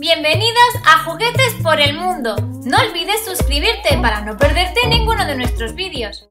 Bienvenidos a Juguetes por el Mundo. No olvides suscribirte para no perderte ninguno de nuestros vídeos.